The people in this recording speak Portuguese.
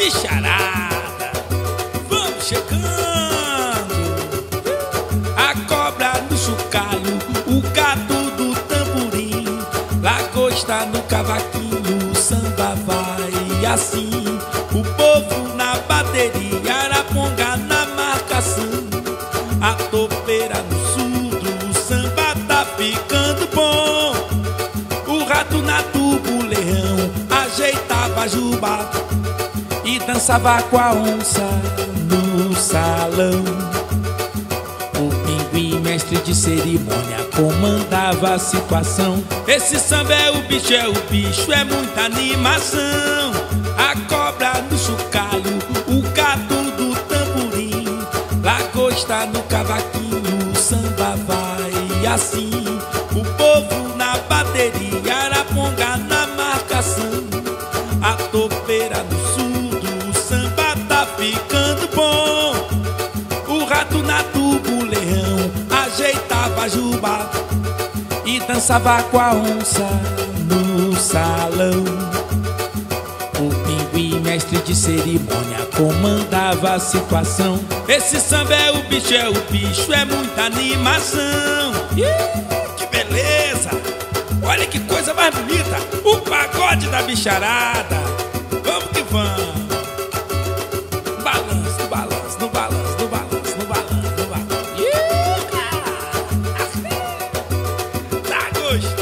bicharada, vamos chegando. A cobra no chocalho, o gato do tamborim, lagosta no cavaquinho, o samba vai assim. O povo na bateria, araponga na marcação, a topeira no surdo, o samba tá ficando bom. O rato na tubo, o leão e dançava com a onça no salão. O pinguim, mestre de cerimônia, comandava a situação. Esse samba é o bicho, é o bicho, é muita animação. A cobra no chocalho, o gato do tamborim, lagosta no cavaquinho, o samba vai assim. O povo na bateria, ficando bom. O rato na tubo, o leão ajeitava a juba e dançava com a onça no salão. O pinguim, mestre de cerimônia, comandava a situação. Esse samba é o bicho, é o bicho, é muita animação. Ih, que beleza! Olha que coisa mais bonita! O pagode da bicharada! Vamos que vamos! Push!